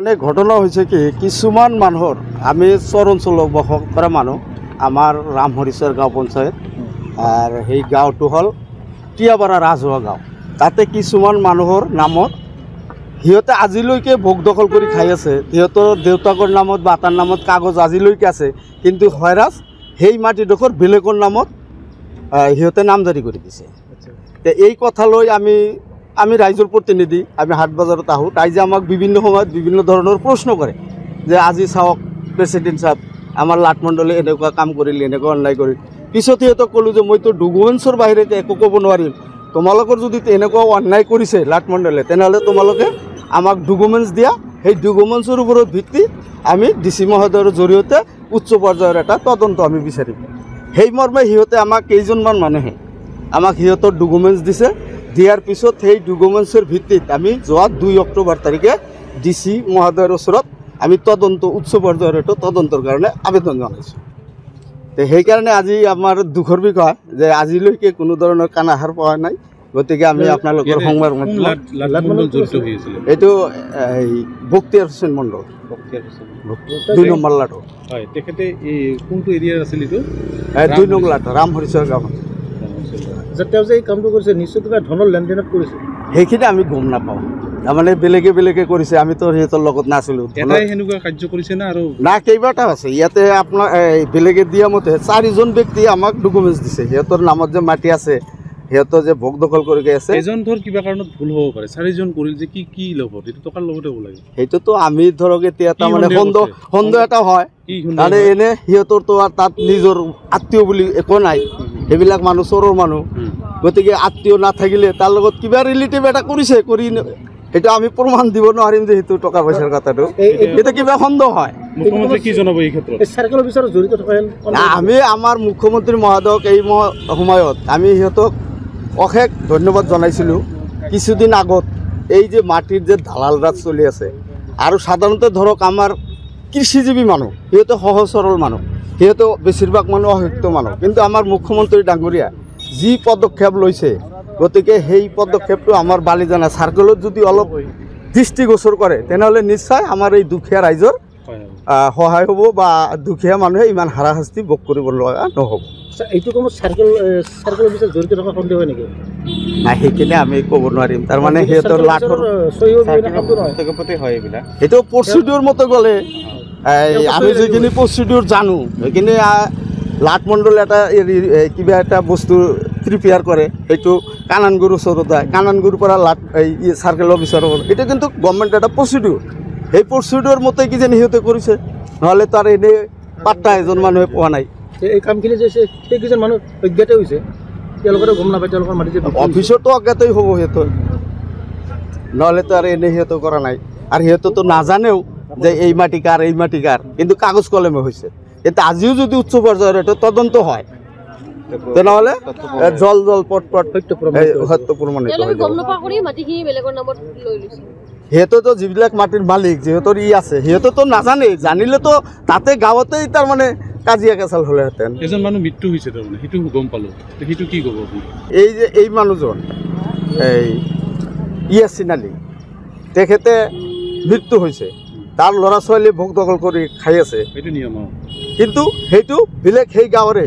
মানে ঘটনা হৈছে কি কিছুমান মানুহৰ আমি চৰ অঞ্চলত বসবাস কৰা মানুহ আমাৰ ৰামহৰিশ্বৰ গাঁও পঞ্চায়ত আৰু সেই গাঁওটো হ'ল টিয়াপাৰা ৰাজহুৱা গাঁও। তাতে কিছুমান মানুহৰ নামত সিহঁতে আজিলৈকে ভোগ দখল কৰি খাই আছে। সিহঁতৰ দেউতাকৰ নামত বা তাৰ নামত কাগজ আজিলৈকে আছে। কিন্তু হয়ৰাজ সেই মাটিডোখৰ বেলেগৰ নামত সিহঁতে নামজাৰি কৰি দিছে। এই কথা লৈ আমি আমি ৰাইজৰ প্ৰতিনিধি আমি হাট বজাৰত আহোঁ। ৰাইজে আমাক বিভিন্ন সময়ত বিভিন্ন ধৰণৰ প্ৰশ্ন কৰে যে আজি চাওক প্ৰেচিডেণ্ট চাহাব আমাৰ লাটমণ্ডলে এনেকুৱা কাম কৰিলে এনেকুৱা অন্যায় কৰিল। পিছত সিহঁতক ক'লোঁ যে মইতো ডকুমেণ্টছৰ বাহিৰে একো ক'ব নোৱাৰিম। তোমালোকৰ যদি এনেকুৱা অন্যায় কৰিছে লাটমণ্ডলে তেনেহ'লে তোমালোকে আমাক ডকুমেণ্টছ দিয়া। সেই ডকুমেণ্টছৰ ওপৰত ভিত্তি আমি ডি চি মহোদয়ৰ জৰিয়তে উচ্চ পৰ্যায়ৰ এটা তদন্ত আমি বিচাৰিম। সেই মৰ্মে সিহঁতে আমাক কেইজনমান মানুহে আমাক সিহঁতৰ ডকুমেণ্টছ দিছে। দিয়াৰ পিছত সেই ডকুমেণ্টছৰ ভিত্তিত আমি যোৱা দুই অক্টোবৰ তাৰিখে ডি চি মহোদয়ৰ ওচৰত আমি তদন্ত উচ্চ পৰ্যায়ৰ এইটো তদন্তৰ কাৰণে আবেদন জনাইছোঁ। তে সেইকাৰণে আজি আমাৰ দুখৰ বিষয় যে আজিলৈকে কোনো ধৰণৰ কানাহাৰ পোৱা নাই গতিকে আমি আপোনালোকৰ সংবাদ এইটো এই বক্তিয়াৰ হোসেন মণ্ডল। দুই নম্বৰ লাটো হয় তেখেতে এই কোনটো এৰিয়াৰ আছিল এইটো? এই দুই নং লাটো ৰাম হৰিশ্বৰ গাঁও যে তেওঁ যে এই কামটো কৰিছে নিশ্চয় কিবা ধনৰ লেনদেনত কৰিছে। সেইখিনি আমি গম নাপাওঁ। তাৰমানে বেলেগে বেলেগে কৰিছে আমিতো সিহঁতৰ লগত নাছিলোঁ। সেনেকুৱা কাৰ্য কৰিছে না আৰু? না কেইবাটাও আছে। ইয়াতে আপোনাৰ এই বেলেগে দিয়া মতে চাৰিজন ব্যক্তিয়ে আমাক ডকুমেণ্টছ দিছে। সিহঁতৰ নামত যে মাটি আছে সিহঁতৰ যে ভোগ দখল কৰি আছে। এজন ধৰ কিবা কাৰণত ভুল হ'ব পাৰে। চাৰিজন কৰিল যে কি কি লগত এইটো টকাৰ লগতে হ'ব লাগে। সেইটোতো আমি ধৰক এতিয়া তাৰমানে সন্দেহ সন্দেহ এটা হয়। মানে হয়? এনে সিহঁতৰতো তাত নিজৰ আত্মীয় বুলি একো নাই। সেইবিলাক মানুহ চৰৰ মানুহ। গতিকে আত্মীয় নাথাকিলে তাৰ লগত কিবা ৰিলেটিভ এটা কৰিছে কৰি সেইটো আমি প্ৰমাণ দিব নোৱাৰিম যে সেইটো টকা পইচাৰ কথাটো। এই- এই- সেইটো কিবা সন্দেহ হয়। আমি আমাৰ মুখ্যমন্ত্ৰী মহোদয়ক এই সময়ত আমি সিহঁতক অশেষ ধন্যবাদ জনাইছিলোঁ। কিছুদিন আগত এই যে মাটিৰ যে দালাল ৰাজ চলি আছে আৰু সাধাৰণতে ধৰক আমাৰ কৃষিজীৱী মানুহ সিহঁতে সহজ সৰল মানুহ। সিহঁতে বেছিভাগ মানুহ অশিক্ষিত মানুহ। কিন্তু আমাৰ মুখ্যমন্ত্ৰী ডাঙৰীয়া যি পদক্ষেপ লৈছে গতিকে সেই পদক্ষেপটো আমাৰ বালিজানা চাৰ্কেলত যদি অলপ দৃষ্টিগোচৰ কৰে তেনেহ'লে নিশ্চয় আমাৰ এই দুখীয়া ৰাইজৰ সহায় হ'ব বা দুখীয়া মানুহে ইমান হাৰাশাস্তি ভোগ কৰিব লগা নহ'ব। আচ্ছা, এইটো কামত চাৰ্কেল এ, চাৰ্কেল অফিচাৰ জড়িত থকা সন্দেহ হয় নেকি? নাই সেইখিনি আমি ক'ব নোৱাৰিম। তাৰমানে সিহঁতৰ লাঠৰ এইবিলাক। সেইটো প্ৰচিডিউৰ মতে গ'লে আমি যিখিনি প্ৰচিডিউৰ জানো সেইখিনি লাট মণ্ডল এটা কিবা এটা বস্তু প্ৰিপেয়াৰ কৰে সেইটো কানানগুৰ ওচৰত যায়। কানানগুৰ পৰা লাট এই চাৰ্কেল অফিচাৰৰ এইটো কিন্তু গভৰ্ণমেণ্ট এটা প্ৰচিডিউৰ সেই প্ৰচিডিউৰ মতে কিজানি সিহঁতে কৰিছে। নহ'লে তাৰ এনেই পাত্তা এজন মানুহে পোৱা নাই। এই কামখিনি যে সেইকেইজন মানুহ অজ্ঞাত হৈছে তেওঁলোকেতো গম নাপায় তেওঁলোকৰ মাটি। অফিচতো অজ্ঞাতই হ'ব সিহঁতৰ। নহ'লেতো আৰু এনেই সিহঁতে কৰা নাই। আৰু সিহঁতেতো নাজানেও যে এই মাটি কাৰ এই মাটি কাৰ কিন্তু কাগজ কলমে হৈছে কিন্তু আজিও যদি উচ্চ পৰ্যায়ৰ এইটো তদন্ত হয়। তেনেহ'লে জল জল পট পট সত্য প্ৰমাণিত সিহঁতেতো যিবিলাক মাটিৰ মালিক যিহঁতৰ ই আছে সিহঁতেতো নাজানেই। জানিলেতো তাতে গাঁৱতেই তাৰমানে কাজিয়া কেঁচাল হ'লেহেঁতেন। এজন মানুহ মৃত্যু হৈছে তাৰমানে সেইটো গম পালোঁ। সেইটো কি ক'ব এই যে এই মানুহজন এই আলী তেখেতে মৃত্যু হৈছে। তাৰ ল'ৰা ছোৱালী ভোগ দখল কৰি খাই আছে। কিন্তু সেইটো বেলেগ সেই গাঁৱৰে।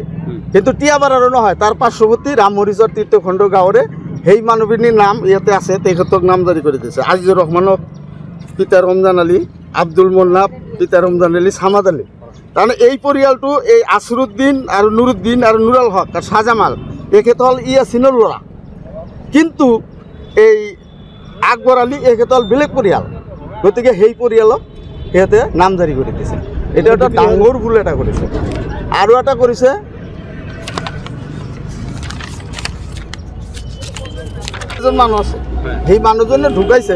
কিন্তু টিয়াবাৰৰ নহয় তাৰ পাৰ্শ্বৱৰ্তী ৰামহৰিজৰ তীৰ্থখণ্ড গাঁৱৰে সেই মানুহখিনিৰ নাম ইয়াতে আছে তেখেতক নাম নামজাৰি কৰি দিছে। আজিজুৰ ৰহমানক পিতা ৰমজান আলী আব্দুল মোন্নাফ পিতা ৰমজান আলী চামাদ আলী। তাৰমানে এই পৰিয়ালটো এই আছৰুদ্দিন আৰু নুৰুদ্দিন আৰু নুৰাল হক আৰু শ্বাহজামাল এখেত হ'ল ইয়াছিনৰ ল'ৰা। কিন্তু এই আকবৰ আলী এখেত হ'ল বেলেগ পৰিয়াল। গতিকে সেই পৰিয়ালক সিহঁতে নামজাৰি কৰি দিছে। এইটো এটা ডাঙৰ ভুল এটা কৰিছে আৰু এটা কৰিছে এজন মানুহ আছে। সেই মানুহজনে ঢুকাইছে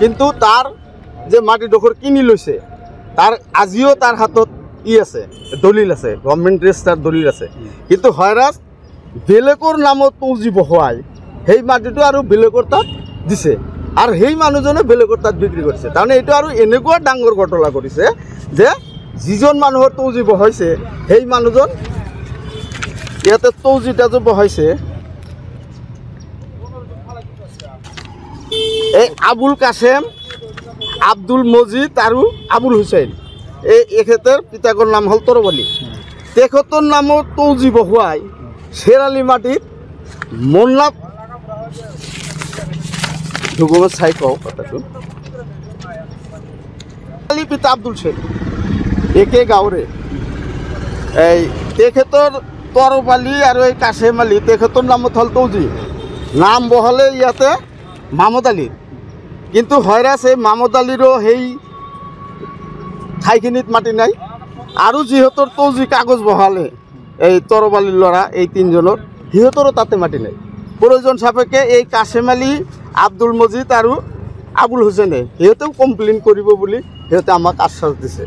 কিন্তু তাৰ যে মাটিডোখৰ কিনি লৈছে তাৰ আজিও তাৰ হাতত ই আছে দলিল আছে গভৰ্ণমেণ্ট ৰেজিষ্টাৰ দলিল আছে। কিন্তু হয়ৰাজ বেলেগৰ নামত পুঁজি বহোৱাই সেই মাটিটো আৰু বেলেগৰ তাত দিছে। আৰু সেই মানুহজনে বেলেগৰ তাত বিক্ৰী কৰিছে। তাৰমানে এইটো আৰু এনেকুৱা ডাঙৰ ঘটনা কৰিছে যে যিজন মানুহৰ তৌজি বহাইছে, সেই মানুহজন ইয়াতে তৌজিটা যে বহাইছে। এই আবুল কাছেম, আব্দুল মজিদ আৰু আবুল হুছেইন। এই এখেতৰ পিতাকৰ নাম হ'ল তৰবালী। তেখেতৰ নামত তৌজি বহুৱাই, শেৰালি মাটিত মন্না চাই কওঁ কথাটো পিতা আব্দুল শেখ। একে গাঁৱৰে এই তেখেতৰ তৰবালী আৰু এই কাছেম আলী তেখেতৰ নামত হ'ল তৌজি। নাম বহালে ইয়াতে মামদ আলীৰ কিন্তু হয়ৰাছ এই মামদ আলীৰো সেই ঠাইখিনিত মাটি নাই। আৰু যিহঁতৰ তৌজি কাগজ বহালে এই তৰবালীৰ ল'ৰা, এই তিনিজনৰ, সিহঁতৰো তাতে মাটি নাই। প্ৰয়োজন সাপেক্ষে এই কাছেম আলী আব্দুল মজিদ আৰু আবুল হুছেইনে সিহঁতেও কমপ্লেইন কৰিব বুলি সিহঁতে আমাক আশ্বাস দিছে।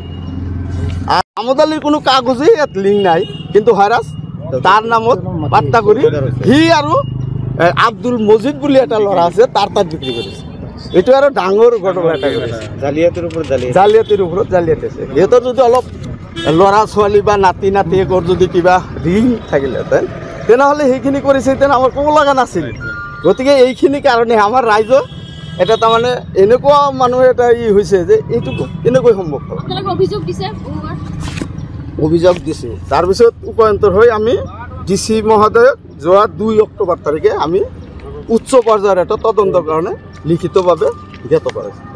আৰু মামদ আলীৰ কোনো কাগজেই ইয়াত লিংক নাই কিন্তু হয়ৰাজ তাৰ নামত বাৰ্তা কৰি সি আৰু আব্দুল মজিদ বুলি এটা ল'ৰা আছে তাৰ তাত বিক্ৰী কৰিছে। এইটো আৰু ডাঙৰ ঘটনা এটা জালিয়াতিৰ ওপৰত জালিয়াতি। জালিয়াতিৰ ওপৰত জালিয়াতি আছে। সিহঁতৰ যদি অলপ ল'ৰা ছোৱালী বা নাতি নাতিয়েকৰ যদি কিবা ঋণ থাকিলেহেঁতেন তেনেহ'লে সেইখিনি কৰিছে তেনে আমাৰ ক'ব লগা নাছিল। গতিকে এইখিনি কাৰণে আমাৰ ৰাইজৰ এটা তাৰমানে এনেকুৱা মানুহ এটা ই হৈছে যে এইটো কেনেকৈ সম্ভৱ অভিযোগ দিছে? অভিযোগ দিছোঁ। তাৰপিছত উপায়ন্তৰ হৈ আমি ডি চি মহোদয়ক যোৱা দুই অক্টোবৰ তাৰিখে আমি উচ্চ পৰ্যায়ৰ এটা তদন্তৰ কাৰণে লিখিতভাৱে জ্ঞাত কৰাইছোঁ।